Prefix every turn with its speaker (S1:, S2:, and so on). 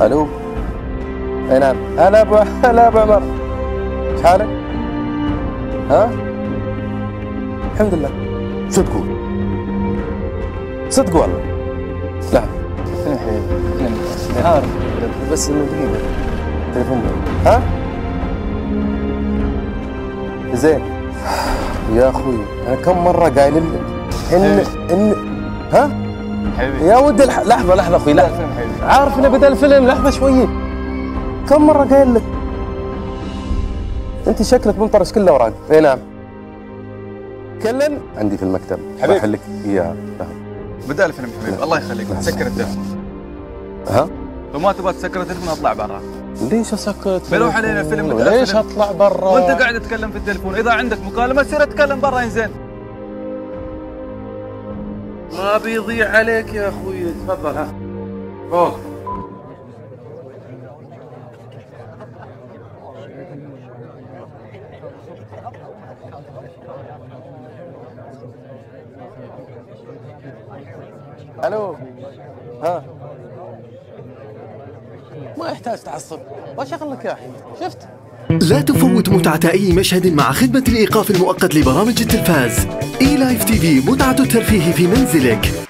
S1: ألو اي نعم هلا ابو هلا ابو عمر إيش حالك؟ ها؟ الحمد لله شو تقول؟ صدق والله لا عارف بس إنه دقيقة تليفون. ها؟ زين يا أخوي أنا كم مرة قايل لك ان ان ها؟
S2: حبيبي.
S1: يا ودي الح... لحظة لحظة
S2: أخوي حبيبي
S1: عارف إنه بدأ الفيلم؟ لحظة شوية. كم مرة قايل لك؟ أنت شكلك منطرش كله اوراق أي نعم. كلن عندي في المكتب.
S2: حبيبي.
S1: لك اياها
S2: بدأ الفيلم حبيبي. الله يخليك. سكر التليفون
S1: ها؟
S2: لو ما تبغى تسكر التليفون أطلع برا.
S1: ليش أسكر؟
S2: بيروح علينا الفيلم،
S1: ليش. أطلع برا؟
S2: وأنت قاعد تتكلم في التليفون. إذا عندك مكالمة سير أتكلم برا ينزين
S1: ما بيضيع عليك يا أخوي تفضل. ها. فوق ألو. ها. ما يحتاج تعصب. بشغل لك يا الحين شفت؟
S3: لا تفوت متعة أي مشهد مع خدمة الإيقاف المؤقت لبرامج التلفاز. إي لايف تي في متعة الترفيه في منزلك.